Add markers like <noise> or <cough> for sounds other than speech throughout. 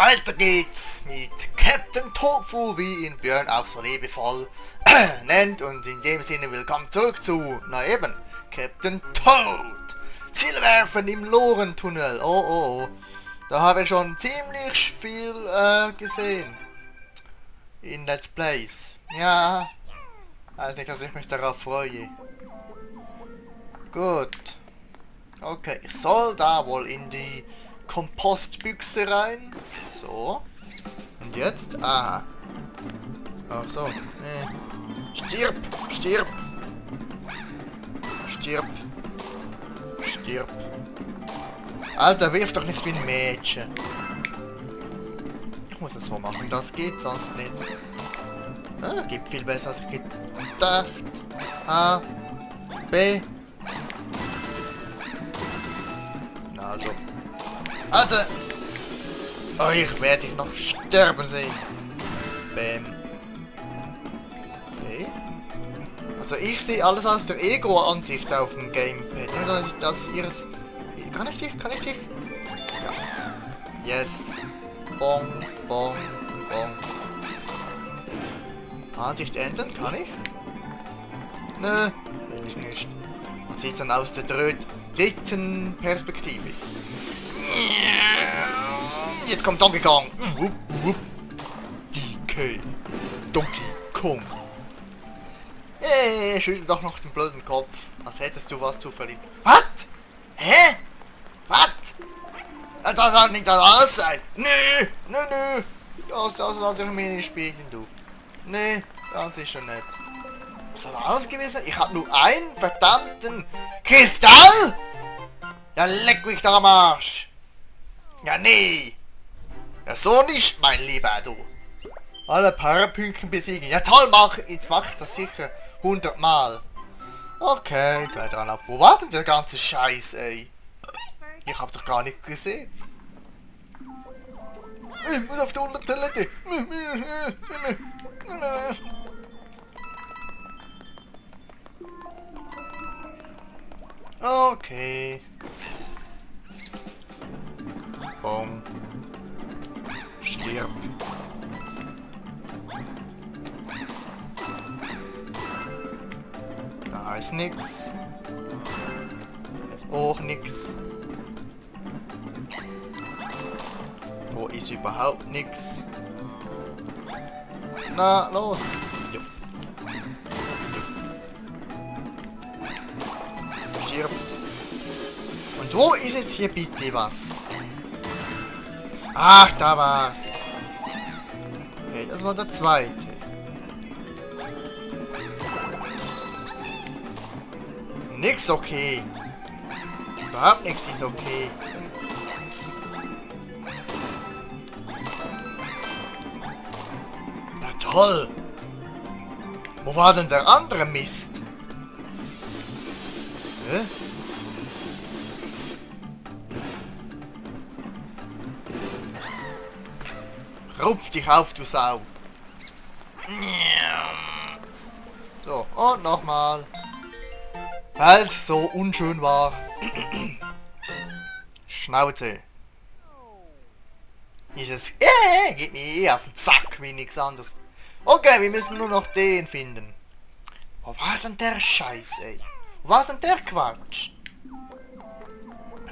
weiter geht's mit Captain Tofu, wie ihn Björn auch so liebevoll <clears throat> nennt. Und in dem Sinne willkommen zurück zu, na eben, Captain Toad. Zielwerfen im Lorentunnel. Oh, oh, oh. Da habe ich schon ziemlich viel äh, gesehen. In Let's Plays. Ja. Weiß nicht, dass ich mich darauf freue. Gut. Okay, ich soll da wohl in die Kompostbüchse rein. So. Und jetzt? Ah. Ach so. Nee. Stirb! Stirb! Stirb! Stirb! Alter, wirf doch nicht wie ein Mädchen. Ich muss es so machen, das geht sonst nicht. Ah, geht viel besser als ich gedacht. A. B. Na so. Alter! Oh, ich werde dich noch sterben sehen. Bäm. Okay. Also ich sehe alles aus der Ego-Ansicht auf dem Gamepad. Nur dass ich das ihres... Kann ich dich? Kann ich dich? Ja. Yes. Bong, bong, bong. Ansicht ändern? Kann ich? Nö, will ich nicht. Man sieht dann aus der dritten Perspektive. Jetzt kommt Donkey Kong. Wupp, wupp. DK. Donkey Kong. Hey, schüttel doch noch den blöden Kopf, als hättest du was zu verlieren. Was? Hä? Was? Das soll nicht das alles sein. Nö, nö, nö. Das, das lasse ich mir nicht spiegeln, du. Nee, ganz sicher nicht. Was soll alles gewesen? Ich hab nur einen verdammten Kristall! Ja, leck mich da am Arsch! Ja, nee! Ja, so nicht, mein Lieber, du! Alle Parapünken besiegen. Ja, toll, mach, jetzt mach ich das sicher 100 Mal. Okay, gleich dran auf. Wo war denn der ganze Scheiß, ey? Ich hab doch gar nichts gesehen. Ich muss auf die Toilette. Okay. Boom. Ist nix. Da ist auch nix. Wo ist überhaupt nix? Na, los! Jo. Stirb. Und wo ist jetzt hier bitte was? Ach, da war's. Okay, das war der zweite. Nix okay. Überhaupt nichts ist okay. Na toll. Wo war denn der andere Mist? Hä? Rupf dich auf, du Sau. So, und nochmal. Weil es so unschön war. Schnauze. Dieses äh, geht mir eh auf den Zack wie nichts anderes. Okay, wir müssen nur noch den finden. Wo war denn der Scheiß, ey? Wo war denn der Quatsch?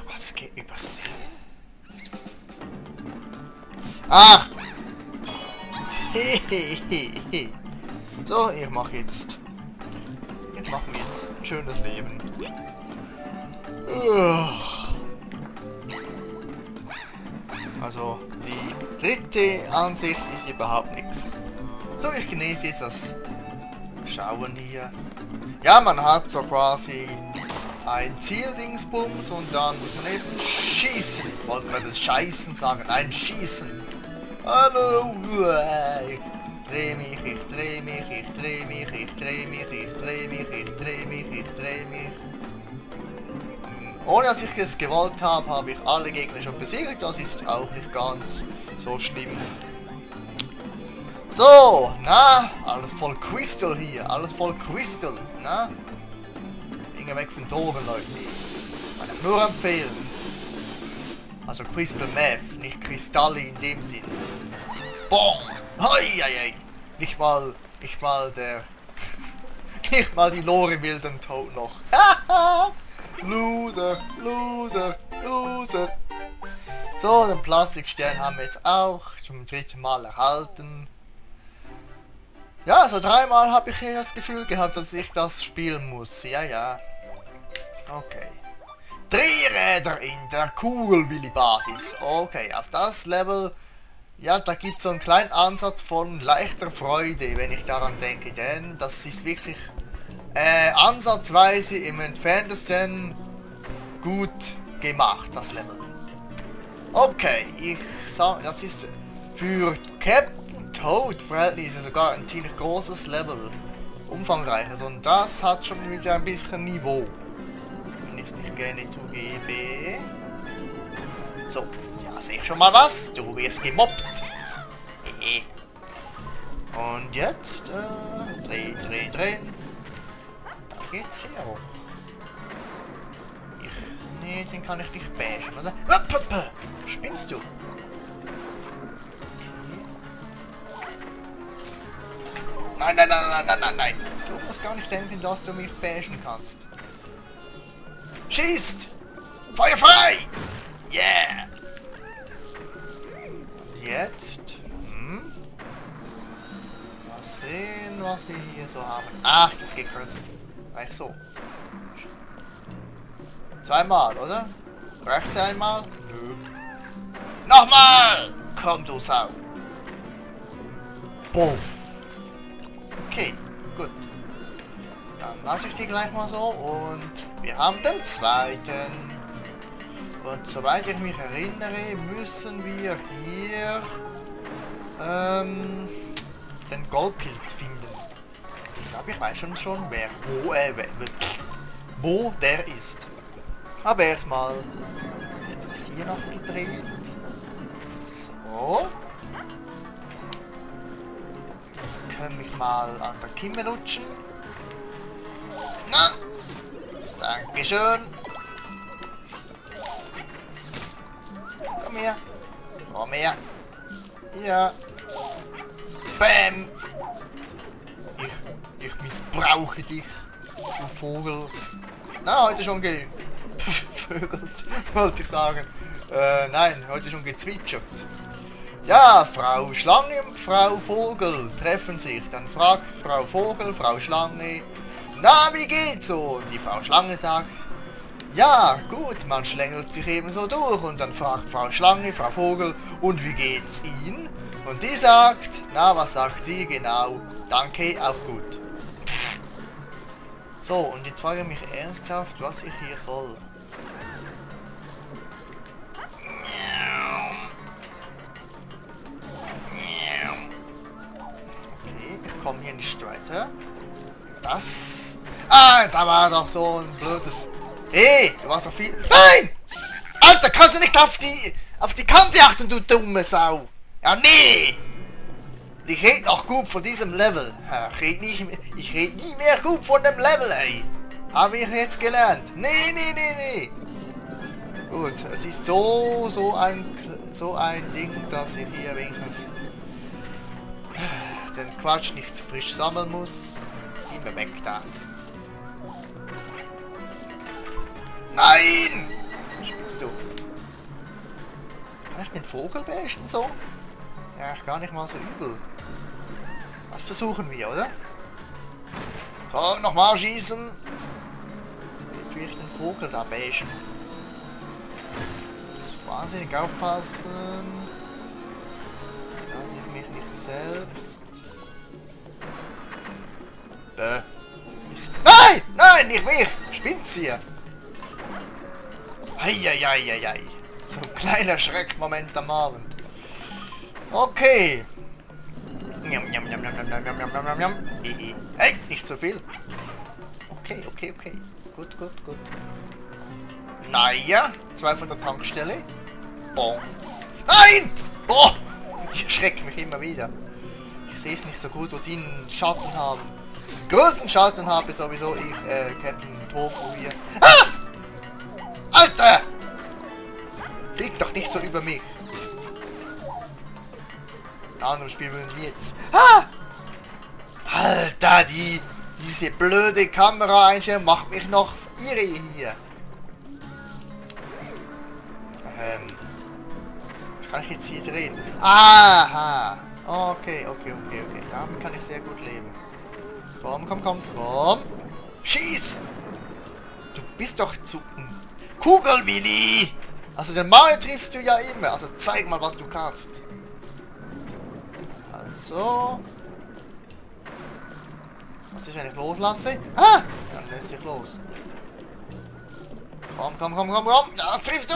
Was geht übersehen? Ach! <laughs> so, ich mache jetzt. Ich mache mir jetzt ein schönes Leben. Also, die dritte Ansicht ist überhaupt nichts. So, ich genieße jetzt das Schauen hier. Ja, man hat so quasi ein Zieldingsbums und dann muss man eben schießen. Ich wollte gerade das Scheißen sagen, nein, schießen. Hallo, dreh mich, ich dreh mich, ich dreh mich, ich dreh mich, ich dreh mich, ich dreh mich, ich dreh mich. Ohne dass ich es gewollt habe, habe ich alle Gegner schon besiegt. Das ist auch nicht ganz so schlimm. So, na, alles voll Crystal hier, alles voll Crystal, na. Finger weg von Toren, Leute. Kann ich nur empfehlen. Also Crystal Meth, nicht Kristalle in dem Sinn. Bong! Hoi. Nicht mal, nicht mal der... <laughs> nicht mal die Lore will den Tod noch. <laughs> loser, Loser, Loser. So, den Plastikstern haben wir jetzt auch zum dritten Mal erhalten. Ja, so dreimal habe ich das Gefühl gehabt, dass ich das spielen muss. Ja, ja. Okay. Drehräder in der Kugelbilly-Basis. Okay, auf das Level, ja, da gibt es so einen kleinen Ansatz von leichter Freude, wenn ich daran denke. Denn das ist wirklich äh, ansatzweise im entferntesten gut gemacht, das Level. Okay, ich sag, das ist für Captain Toad Verhältnisse sogar ein ziemlich großes Level. Umfangreiches und das hat schon wieder ein bisschen Niveau. Wenn ich es nicht gerne zugebe. So, sehe ich schon mal was. Du wirst gemobbt. <laughs> Und jetzt, äh, dreh, dreh, dreh. Da geht's hier hoch. Nee, den kann ich nicht bashen, oder? Spinnst du? Okay. Nein, nein, nein, nein, nein, nein, nein. Du musst gar nicht denken, dass du mich bashen kannst. Schießt! Feuer frei! Yeah! Jetzt... Hm? Mal sehen, was wir hier so haben. Ach, das geht kurz. Gleich so. Zweimal, oder? Rechts einmal? Nö. Nochmal! Komm, du Sau! Buff. Okay, gut. Dann lasse ich die gleich mal so und wir haben den zweiten. Und soweit ich mich erinnere, müssen wir hier ähm, den Goldpilz finden. Ich glaube, ich weiß schon schon, wer, wo, äh, wo der ist. Aber erstmal das hier noch gedreht. So. Die können mich mal an der Kimme lutschen. Na, Dankeschön. Komm her. Komm her. Ja. Bäm. Ich, ich missbrauche dich, du Vogel. Na, heute schon ge <laughs> gevögelt, wollte ich sagen. Äh, nein, heute schon gezwitschert. Ja, Frau Schlange und Frau Vogel treffen sich. Dann fragt Frau Vogel, Frau Schlange, na, wie geht's so? Die Frau Schlange sagt, ja, gut, man schlängelt sich eben so durch. Und dann fragt Frau Schlange, Frau Vogel, und wie geht's Ihnen? Und die sagt, na, was sagt die genau? Danke, auch gut. So, und jetzt frage ich mich ernsthaft, was ich hier soll. Okay, ich komme hier nicht weiter. Das... Ah, da war doch so ein blödes... Hey, du warst doch viel... Nein! Alter, kannst du nicht auf die... auf die Kante achten, du dumme Sau! Ja, nee! Ich rede noch gut von diesem Level. Ich rede nicht, ich red nie mehr gut von dem Level, ey. Habe ich jetzt gelernt. Nee, nee, nee, nee. Gut, es ist so, so ein, so ein Ding, dass ich hier wenigstens den Quatsch nicht frisch sammeln muss. Immer weg da. Nein! Spielst du? Kann ich den Vogel bashen so? Ja, gar nicht mal so übel. Das versuchen wir, oder? So, nochmal schießen. Jetzt will ich den Vogel da bashen. Muss wahnsinnig aufpassen. Dass ich mich nicht selbst... Äh. Nein! Nein, nicht mich! Spinnt's hier! Eieieiei. So ein kleiner Schreckmoment am Abend. Okay. Njam, njam, njam. Hey, nicht so viel. Okay, okay, okay. Gut, gut, gut. Naja, zwei von der Tankstelle. Bong. Nein! Oh! Die erschrecken mich immer wieder. Ich sehe es nicht so gut, wo die einen Schatten haben. größten Schatten habe sowieso ich, äh, Captain Tofu hier. Ah! Nicht so über mich. In anderem Spiel die jetzt... Ah! Alter, die... Diese blöde Kameraeinstellung macht mich noch irre hier. Ähm... Was kann ich jetzt hier drehen? Aha! Okay, okay, okay, okay. Damit kann ich sehr gut leben. Komm, komm, komm, komm. Schieß! Du bist doch zu... Kugelwilli! Also den Mal triffst du ja immer. Also zeig mal, was du kannst. Also... Was ist, wenn ich loslasse? Ah! Dann lässt sich los. Komm, komm, komm, komm, komm! Das triffst du!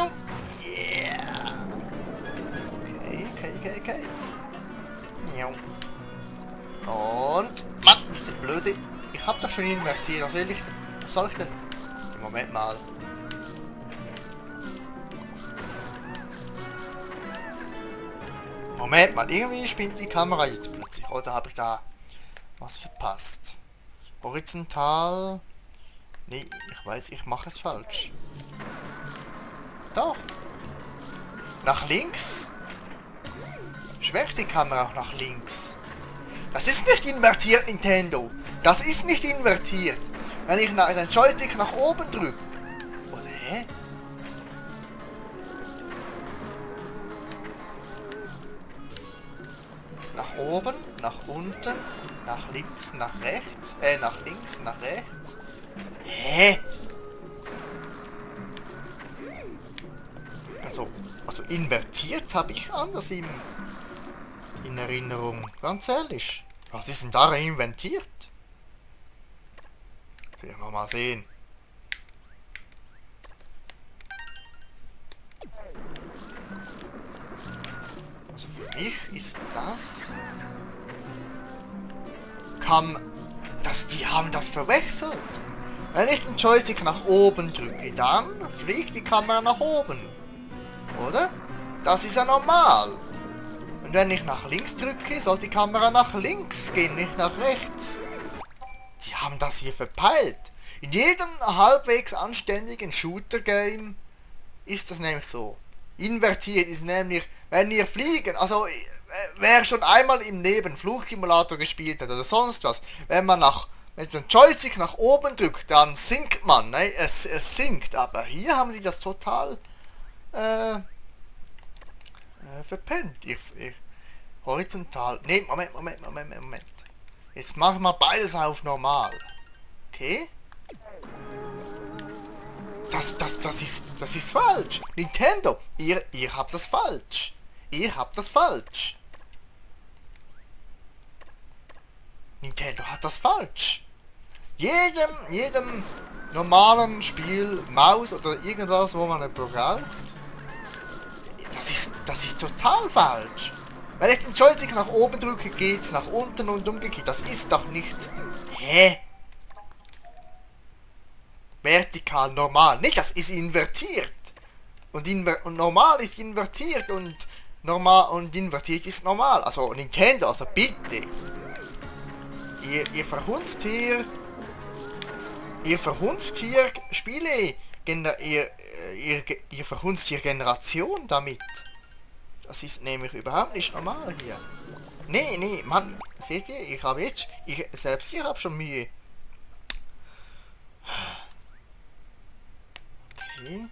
Yeah! Okay, okay, okay, okay. Und... Mann, diese blöde... Ich hab doch schon invertiert. Was will ich denn? Was soll ich denn? Moment mal. Moment mal, irgendwie spinnt die Kamera jetzt plötzlich. Oder habe ich da was verpasst? Horizontal... Nee, ich weiß, ich mache es falsch. Doch. Nach links? Schwächt die Kamera auch nach links. Das ist nicht invertiert, Nintendo. Das ist nicht invertiert. Wenn ich den Joystick nach oben drücke. Oder hä? Nach oben, nach unten, nach links, nach rechts. Äh, nach links, nach rechts. Hä? Also, also invertiert habe ich anders im, in Erinnerung. Ganz ehrlich. Was ist denn da inventiert? Werden wir mal sehen. Mich ist das... Kam... Das, die haben das verwechselt. Wenn ich den Joystick nach oben drücke, dann fliegt die Kamera nach oben. Oder? Das ist ja normal. Und wenn ich nach links drücke, soll die Kamera nach links gehen, nicht nach rechts. Die haben das hier verpeilt. In jedem halbwegs anständigen Shooter-Game ist das nämlich so. Invertiert ist nämlich, wenn ihr fliegen, also äh, wer schon einmal im Leben Flugsimulator gespielt hat oder sonst was, wenn man nach wenn man Joystick nach oben drückt, dann sinkt man, ne? es, es sinkt, aber hier haben sie das total äh, äh, verpennt. Ich, ich, horizontal, ne, Moment, Moment, Moment, Moment. Jetzt machen wir beides auf normal. Okay? Das, das, das ist, das ist falsch. Nintendo, ihr, ihr habt das falsch. Ihr habt das falsch. Nintendo hat das falsch. Jedem, jedem normalen Spiel, Maus oder irgendwas, wo man ein braucht, das ist, das ist total falsch. Wenn ich den Joystick nach oben drücke, geht's nach unten und umgekehrt. Das ist doch nicht... Hä? Vertikal, normal. Nicht, das ist invertiert. Und, inver und normal ist invertiert und normal und invertiert ist normal. Also Nintendo, also bitte. Ihr, ihr verhunzt hier... Ihr verhunzt hier Spiele. Ihr, ihr, ihr, ihr verhunzt hier Generation damit. Das ist nämlich überhaupt nicht normal hier. Nee, nee, Mann, seht ihr, ich habe jetzt, ich selbst hier habe schon Mühe. Okay.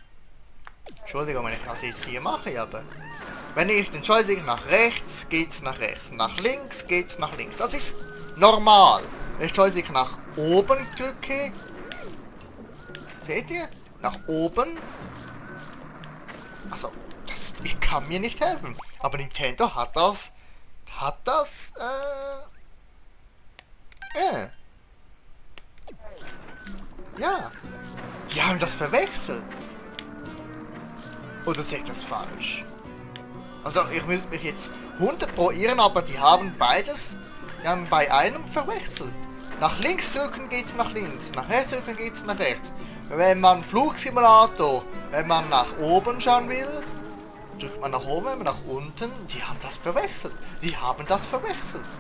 Entschuldigung, wenn ich das jetzt hier mache, aber... Wenn ich den Joystick nach rechts, geht's nach rechts. Nach links, geht's nach links. Das ist normal. Wenn ich Joystick nach oben drücke... Seht ihr? Nach oben. Also, das, ich kann mir nicht helfen. Aber Nintendo hat das, hat das, äh, äh. Ja. Die haben das verwechselt. Oder sehe ich das falsch? Also, ich muss mich jetzt 100 pro irren, aber die haben beides die haben bei einem verwechselt. Nach links drücken geht's nach links, nach rechts drücken geht's nach rechts. Wenn man Flugsimulator, wenn man nach oben schauen will, drückt man nach oben, nach unten. Die haben das verwechselt. Die haben das verwechselt.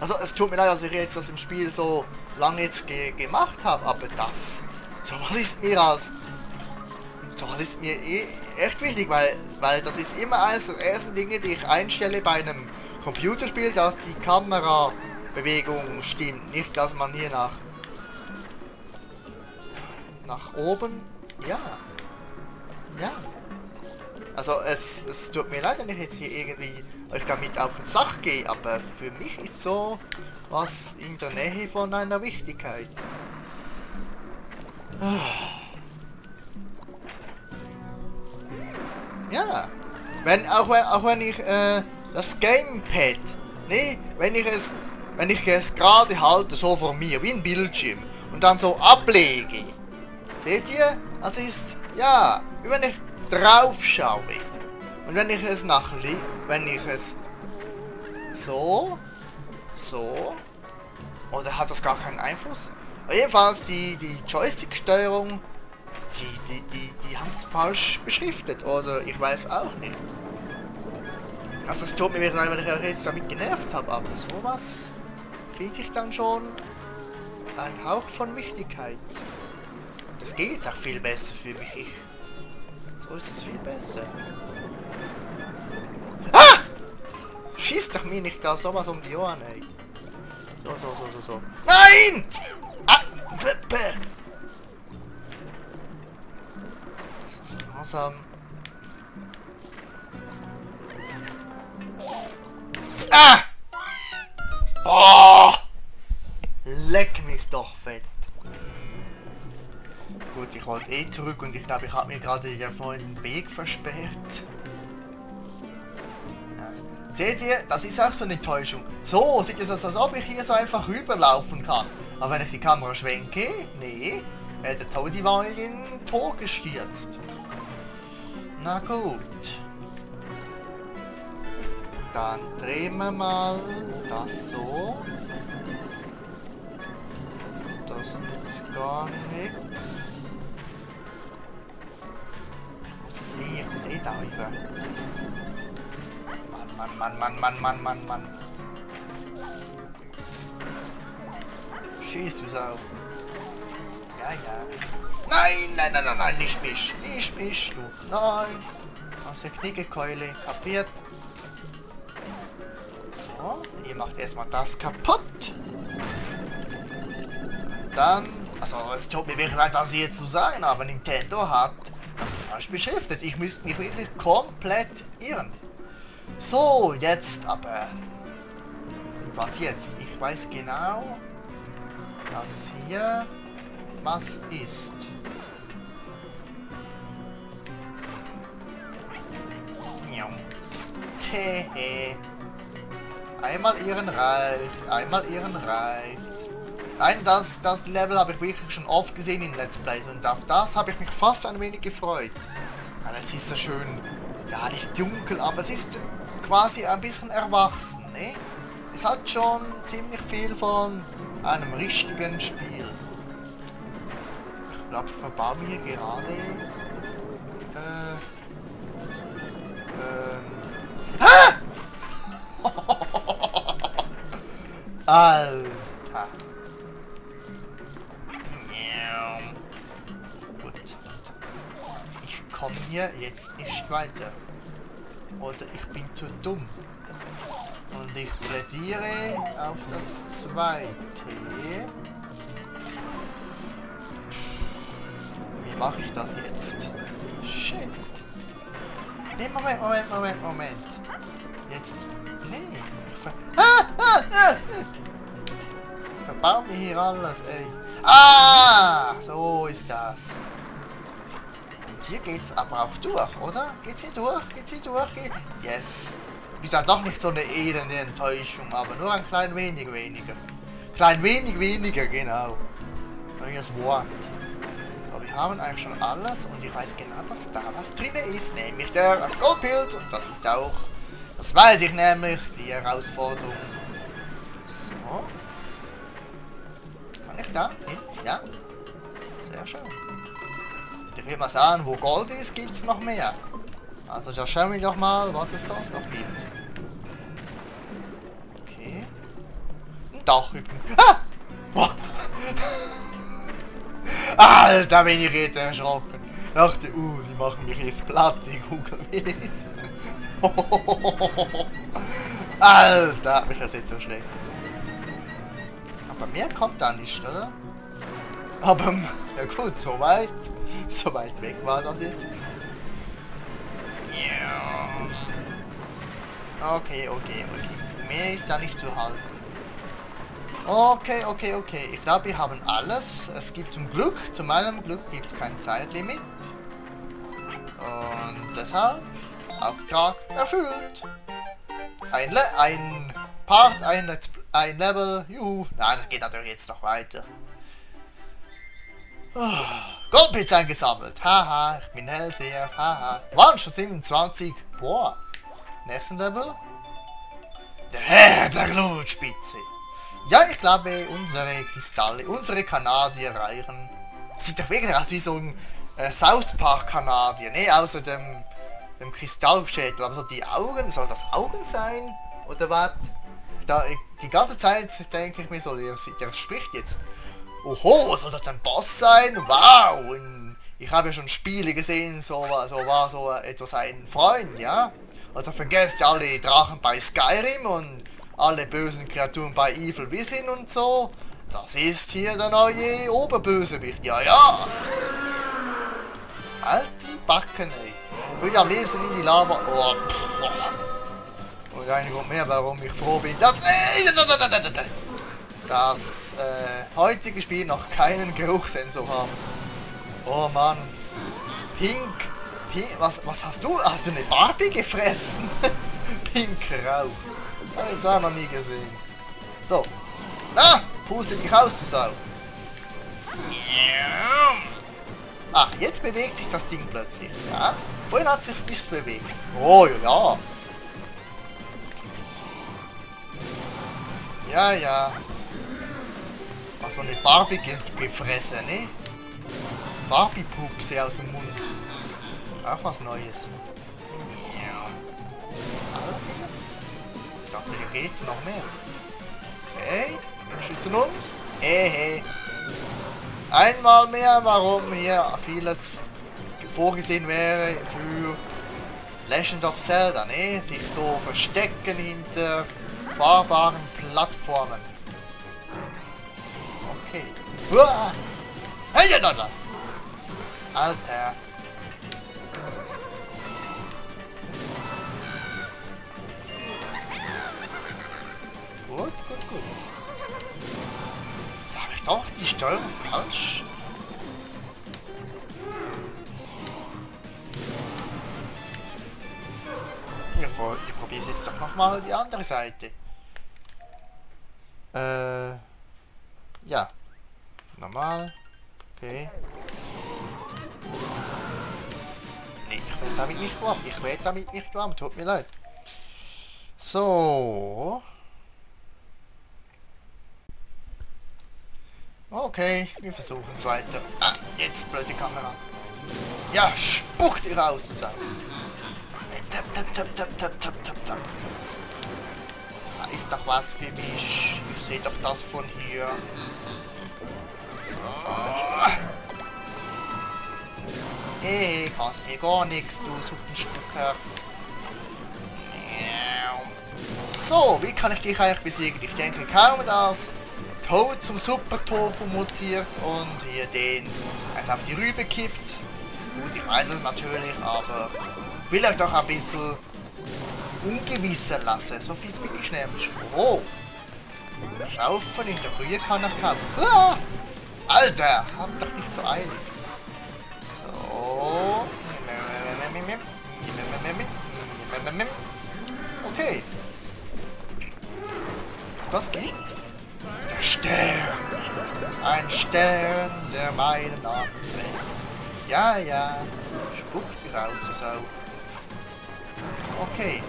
Also es tut mir leid, dass ich jetzt das im Spiel so lange jetzt ge gemacht habe, aber das... So was ist mir als... So was ist mir eh echt wichtig, weil, weil das ist immer eines der ersten Dinge, die ich einstelle bei einem Computerspiel, dass die Kamerabewegung stimmt. Nicht, dass man hier nach nach oben. Ja. Ja. Also es, es tut mir leid, wenn ich jetzt hier irgendwie euch damit auf den Sach gehe, aber für mich ist so was in der Nähe von einer Wichtigkeit. Ja. Wenn, auch wenn, auch wenn ich äh, das Gamepad, nee, wenn ich es, wenn ich es gerade halte, so vor mir, wie ein Bildschirm, und dann so ablege, seht ihr, das ist, ja, wie wenn ich drauf schaue. Und wenn ich es nach, wenn ich es so, so, oder hat das gar keinen Einfluss? Jedenfalls die, die Joystick-Steuerung, die, die, die, die haben es falsch beschriftet. Oder ich weiß auch nicht. Also es tut mir wirklich leid, wenn ich jetzt damit genervt habe, aber sowas finde ich dann schon ein Hauch von Wichtigkeit. Das geht jetzt auch viel besser für mich. So ist es viel besser. Ah! Schießt doch mir nicht da sowas um die Ohren, ey. So, so, so, so, so. Nein! Ah! Langsam. Ah! Oh! Leck mich doch fett. Gut, ich wollte eh zurück und ich glaube, ich habe mir gerade vorhin den Weg versperrt. Seht ihr, das ist auch so eine Täuschung. So sieht es aus, als ob ich hier so einfach rüberlaufen kann. Aber wenn ich die Kamera schwenke, nee, äh, der Toadie war in den Tor gestürzt. Na gut. Dann drehen wir mal das so. Das nützt gar nichts. Ich muss es eh, ich muss eh da rüber. Mann, Mann, Mann, Mann, Mann, Mann, Mann. Schießt du Sau. Ja, ja. Nein, nein, nein, nein, nein, nicht mich. Nicht mich, du. Nein. Aus der Knickekeule. Kapiert. So, ihr macht erstmal das kaputt. Dann, also es tut mir wirklich leid, das jetzt zu sagen, aber Nintendo hat das falsch beschriftet. Ich müsste mich wirklich komplett irren. So, jetzt aber. Was jetzt? Ich weiß genau, dass hier was ist. Einmal ihren reicht, einmal ihren reicht. Nein, das, das Level habe ich wirklich schon oft gesehen in Let's Plays und auf das habe ich mich fast ein wenig gefreut. Weil es ist so schön, ja nicht dunkel, aber es ist quasi ein bisschen erwachsen. Ne? Es hat schon ziemlich viel von einem richtigen Spiel. Glaube, ich verbaue mir gerade... Äh, äh, ah! <laughs> Alter. Gut. Ich komme hier jetzt nicht weiter. Oder ich bin zu dumm. Und ich plädiere auf das zweite. Mache ich das jetzt? Shit. Nee, Moment, Moment, Moment, Moment. Jetzt. Nee. Ver ah, ah, ah. Verbau mir hier alles, ey. Ah! So ist das hier geht's aber auch durch, oder? Geht's hier durch? Geht's hier durch? Geht... Yes. Ist ja doch nicht so eine elende Enttäuschung, aber nur ein klein wenig weniger. Klein wenig weniger, genau. Neues Wort. Haben eigentlich schon alles und ich weiß genau, dass da was drin ist, nämlich der Goldbild und das ist auch, das weiß ich nämlich, die Herausforderung. So. Kann ich da hin? Ja. Sehr schön. Ich will mal sagen, wo Gold ist, gibt es noch mehr. Also da schauen wir doch mal, was es sonst noch gibt. Okay. Ein Dach übrigens. Ah! Boah. <laughs> Alter, bin ich jetzt erschrocken. dachte, uh, die machen <laughs> mich jetzt platt, die Google-Wies. Alter, hat mich das jetzt so schlecht. Aber mehr kommt da nicht, oder? Aber, ja gut, so weit, so weit weg war das jetzt. Okay, okay, okay. Mehr ist da nicht zu halten. Okay, okay, okay. Ich glaube, wir haben alles. Es gibt zum Glück, zu meinem Glück gibt es kein Zeitlimit. Und deshalb Auftrag erfüllt. Ein, Le ein Part, ein, ein Level. Juhu. Nein, das geht natürlich jetzt noch weiter. Oh, Goldpilz eingesammelt. Haha, ich bin Hellseher. Haha. Waren schon 27. Boah. Nächsten Level. Der Herr der Glutspitze. Ja, ich glaube, unsere Kristalle, unsere Kanadier reichen. Sieht doch wirklich aus wie so ein äh, South Park Kanadier, ne? Außer dem, dem Kristallschädel. Aber so die Augen, soll das Augen sein? Oder was? Die ganze Zeit denke ich mir so, der, der spricht jetzt. Oho, soll das ein Boss sein? Wow! Und ich habe ja schon Spiele gesehen, so, so war so etwas ein Freund, ja? Also vergesst alle Drachen bei Skyrim und alle bösen Kreaturen bei Evil Within und so. Das ist hier der neue Oberbösewicht. Ja, ja. Halt Backen, ey. Ich will am liebsten in die Lava... Oh, oh. Und ein Grund mehr, warum ich froh bin, dass... Das äh, heutige Spiel noch keinen Geruchssensor haben. Oh Mann. Pink. Pink. Was, was hast du? Hast du eine Barbie gefressen? <laughs> Pink Rauch. Hab ich auch noch nie gesehen. So. Na, puste dich raus, du Sau. Ach, jetzt bewegt sich das Ding plötzlich. Ja? Vorhin hat sich nichts bewegt. Oh, ja. Ja, ja. Was so eine Barbie gefressen, ne? Barbie-Pupse aus dem Mund. Auch was Neues. Ja. Ist das alles hier? Ich dachte, hier geht's noch mehr. Hey, wir schützen uns. Hey, hey. Einmal mehr, warum hier vieles vorgesehen wäre für Legend of Zelda, ne? Sich so verstecken hinter fahrbaren Plattformen. Okay. Hey, da! Alter. Gut, gut, gut. Da habe ich doch die Steuerung falsch. Ich probiere es jetzt doch nochmal die andere Seite. Äh, ja. Normal. Okay. Nee, ich werde damit nicht warm. Ich werde damit nicht warm. Tut mir leid. So. Okay, wir versuchen es weiter. Ah, jetzt blöde Kamera. Ja, spuckt ihr raus, du Sau. Tap, tap, tap, tap, tap, tap, tap, tap. Da ist doch was für mich. Ich sehe doch das von hier. So. Hey, kannst mir gar nichts, du Suppenspucker. So, wie kann ich dich eigentlich besiegen? Ich denke kaum, dass Toad zum Super-Tofu mutiert und hier den eins auf die Rübe kippt. Gut, ich weiß es natürlich, aber will euch doch ein bisschen ungewisser lassen. So viel bin ich nämlich. Oh! Das Saufen in der Brühe kann ich kaufen. Ah! Alter, hab doch nicht so eilig. So. Okay. Was gibt's? Stern. Ein Stern, der meinen Namen trägt. Ja, ja. Spuckt dir raus, du Sau. Okay.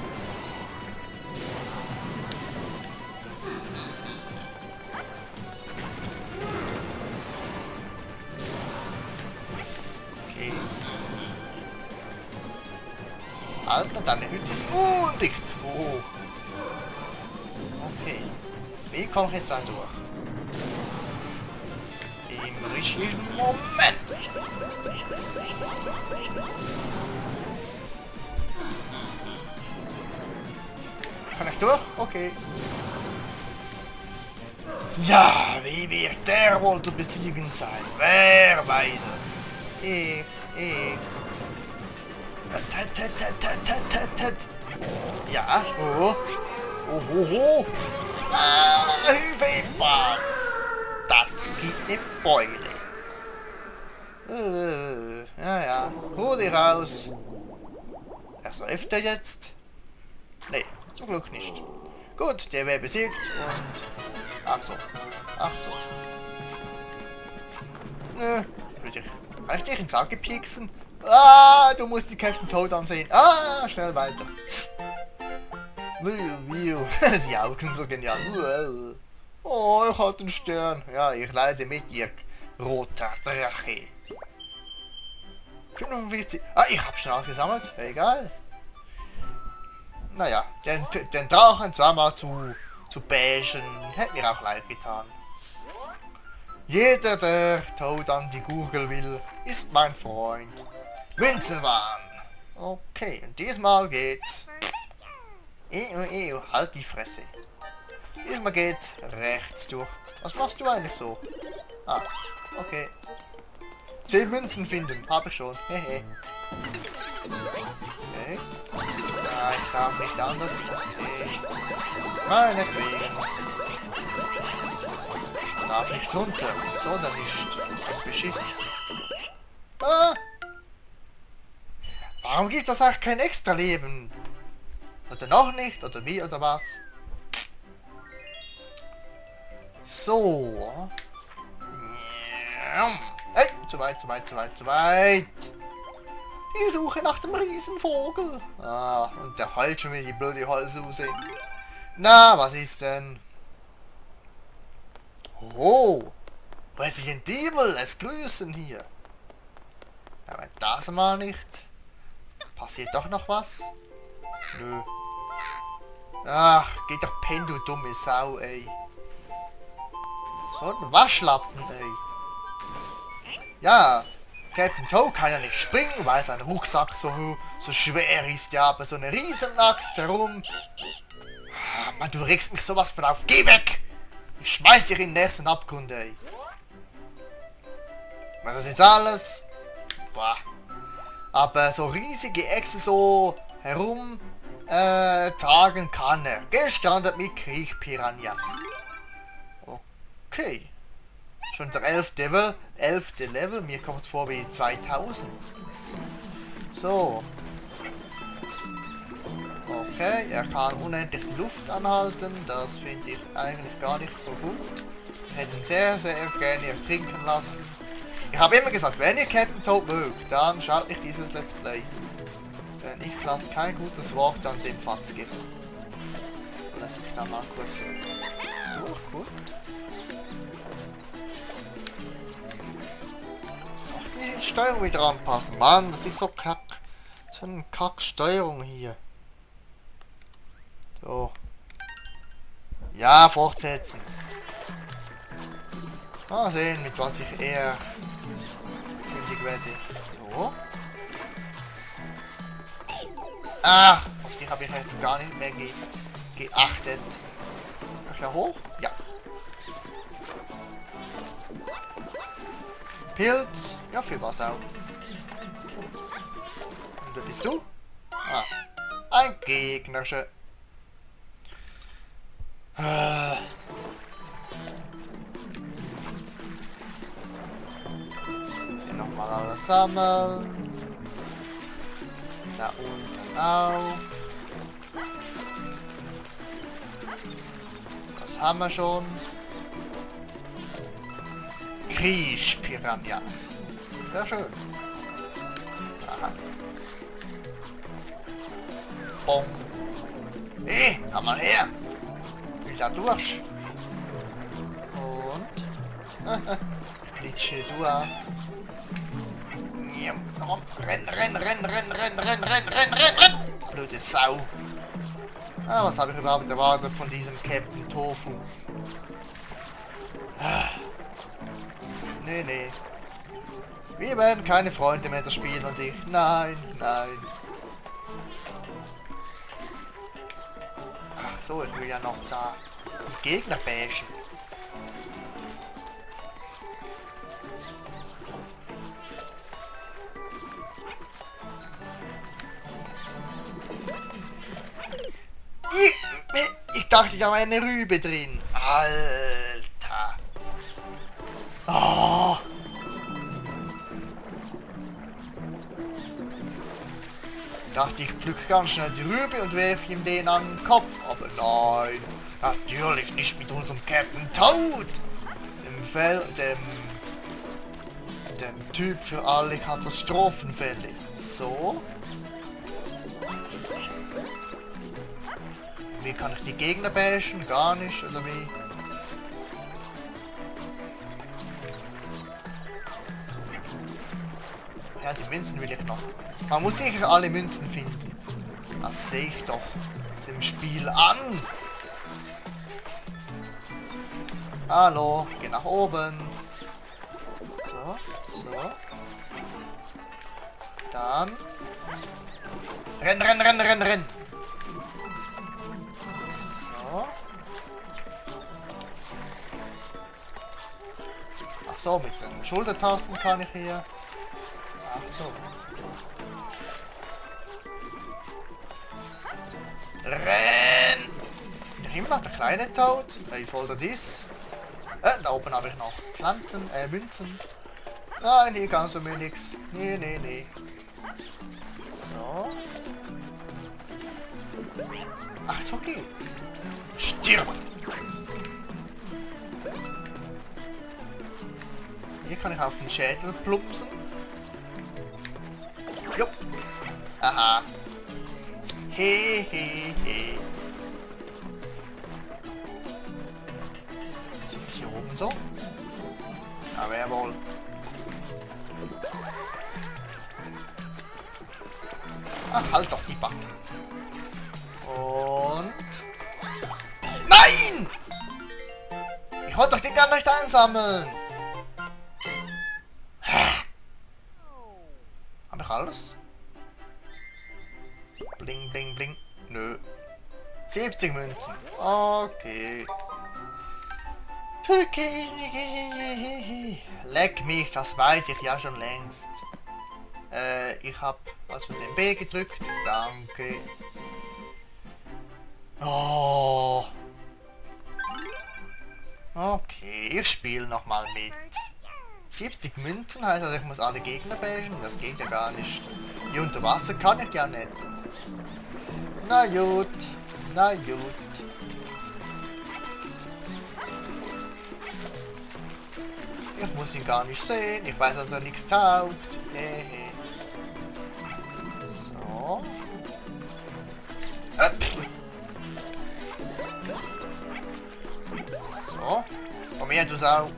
Okay. Alter, deine Hütte ist undicht. Oh. Wie komme ich jetzt da durch? Ich jeden Moment. Kann ich durch? Okay. Ja, wie wird der wohl zu besiegen sein? Wer weiß es? Ich, ich. Tat, tat. Ja, oh. Oh, oh, oh. Ah, Hilfe, Bam. Das gibt eine Beule. Äh, ja, ja. Hol dich raus. Er säuft er jetzt? Nee, zum Glück nicht. Gut, der wäre besiegt und... Ach so. Ach so. Nö, ich... Kann ich dich ins Auge pieksen? Ah, du musst die Captain Toad ansehen. Ah, schnell weiter. <laughs> Die Augen so genial. Oh, ich hatte einen Stern. Ja, ich leise mit dir. Roter Drache. 45. Ah, ich hab schon ausgesammelt. Egal. Naja, den, den Drachen zweimal zu, zu bashen, hätte mir auch leid getan. Jeder, der Tod an die Gurgel will, ist mein Freund. Münzenwahn. Okay, und diesmal geht's. Ew, ew, halt die Fresse. Diesmal geht's rechts durch. Was machst du eigentlich so? Ah, okay. Zehn Münzen finden, habe ich schon. Hehe. Okay. Ja, ich darf nicht anders. Okay. Meinetwegen. Darf nicht runter, sondern nicht. Beschiss. Ah! Warum gibt das eigentlich kein extra Leben? Oder noch nicht? Oder wie? Oder was? So. Hey, zu weit, zu weit, zu weit, zu weit. Ich suche nach dem Riesenvogel. Ah, und der heult schon wieder die blöde Halsuse. Na, was ist denn? Oh, Resident Evil, es grüßen hier. Wenn das mal nicht. Passiert doch noch was? Nö. Ach, geh doch pennen, du dumme Sau, ey. So ein Waschlappen, ey. Ja, Captain Toe kann ja nicht springen, weil sein Rucksack so, so schwer ist, ja, aber so eine Riesenaxt herum. Ah, Mann, du regst mich sowas von auf. Geh weg! Ich schmeiß dich in den nächsten Abgrund, ey. Das ist alles. Boah. Aber so riesige Echse so herum äh, tragen kann er. Gestartet mit Kriechpiranhas. Okay. Schon der 11. Level. 11. Level. Mir kommt es vor wie 2000. So. Okay, er kann unendlich die Luft anhalten. Das finde ich eigentlich gar nicht so gut. Hätte ihn sehr, sehr gerne ertrinken lassen. Ich habe immer gesagt, wenn ihr Captain Toad mögt, dann schaut nicht dieses Let's Play. Denn ich lasse kein gutes Wort an dem Fatzkis. Lass mich dann mal kurz durch, gut. Steuerung wieder anpassen. Mann, das ist so kack. So eine Kacksteuerung hier. So. Ja, fortsetzen. Mal sehen, mit was ich eher fündig werde. So. Ach, auf die habe ich jetzt gar nicht mehr ge geachtet. Ich da hoch? Ja. Pilz. Ja, viel was auch. Und wer bist du? Ah, ein Gegnersche. Äh. nochmal alles sammeln. Da unten auch. Das haben wir schon. Kriech-Piranhas. Sehr schön. Aha. Bom. Hey, komm mal her. Will da durch. Und. <laughs> Glitsche du auch. Komm, renn, renn, renn, renn, renn, renn, renn, renn, renn, renn. Blöde Sau. Ah, was habe ich überhaupt erwartet von diesem Captain Tofu? Ah. Nee, nee. Wir werden keine Freunde mehr, das Spiel und ich. Nein, nein. Ach so, ich will ja noch da Gegner bashen. Ich, ich dachte, da war eine Rübe drin. Alter. Oh. Dachte ich pflück ganz schnell die Rübe und werfe ihm den an den Kopf. Aber nein. Natürlich nicht mit unserem Captain Toad. Dem Fell, dem, dem Typ für alle Katastrophenfälle. So. Wie kann ich die Gegner bashen? Gar nicht, oder wie? Ja, die Münzen will ich noch. Man muss sicher alle Münzen finden. Das sehe ich doch dem Spiel an. Hallo, geh nach oben. So, so. Dann. Renn, renn, renn, renn, renn. So. Ach so, mit den Schultertasten kann ich hier. Ach so. Renn! Noch immer noch der kleine. Wie voll das ist. Äh, da oben habe ich noch Pflanzen, äh, Münzen. Nein, hier kannst du mir nichts. Nee, nee, nee. So. Ach, so geht's. Stirb! Hier kann ich auf den Schädel plumpsen. Jupp. Aha. He, he, he. Ist hier oben so? Aber jawohl. Ach, halt doch die Backe. Und... Nein! Ich wollte doch den gar nicht einsammeln. 70 Münzen. Okay. Leck mich, das weiß ich ja schon längst. Äh, ich hab was für den B gedrückt. Danke. Oh. Okay, ich spiele nochmal mit. 70 Münzen heißt also, ich muss alle Gegner bashen. Das geht ja gar nicht. Hier unter Wasser kann ich ja nicht. Na gut. Na gut. Ich muss ihn gar nicht sehen. Ich weiß, dass er nichts taugt. Hehe. So. Öp. So. Komm her, du Sau.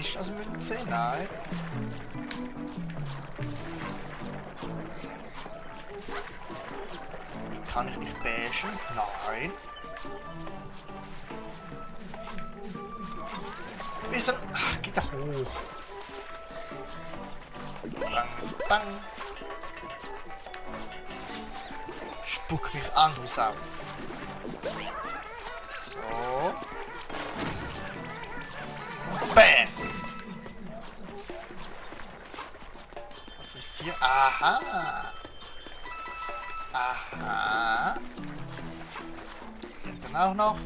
Das zählt da nicht als Münze? Nein. Kann ich nicht bashen? Nein. Wir sind... Ach, geht doch hoch. Bang, bang. Spuck mich an, du Sau. Aha. Aha. Dann auch noch.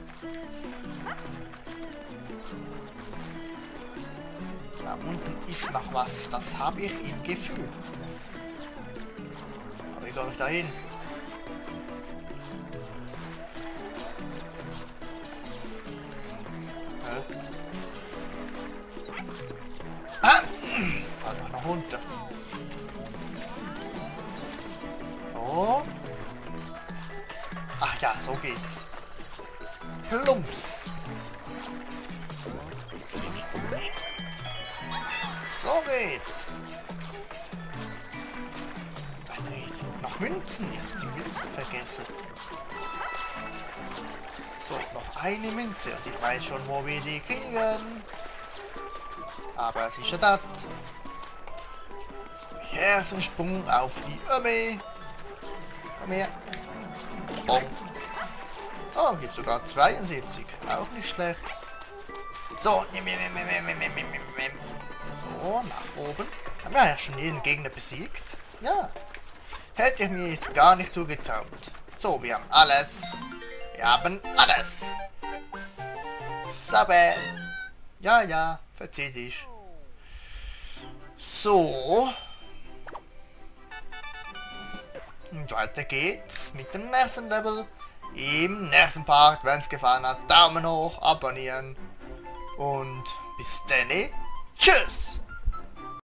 Da unten ist noch was. Das habe ich im Gefühl. Aber ich glaube da hin. Klumps. So. geht's. Noch Münzen. Ich habe die Münzen vergessen. So, noch eine Münze. Und ich weiß schon, wo wir die kriegen. Aber sicher das. Herzensprung auf die Armee. Komm her. Bom. Oh, gibt sogar 72. Auch nicht schlecht. So, so, nach oben. Haben wir ja schon jeden Gegner besiegt. Ja. Hätte ich mir jetzt gar nicht zugetraut. So, wir haben alles. Wir haben alles. Sabe. Ja, ja, verzieh dich. So. Und weiter geht's mit dem nächsten Level. Im nächsten Part, wenn es gefallen hat, Daumen hoch, abonnieren. Und bis dann. Tschüss!